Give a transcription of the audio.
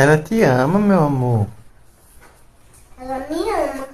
Ela te ama, meu amor. Ela me ama.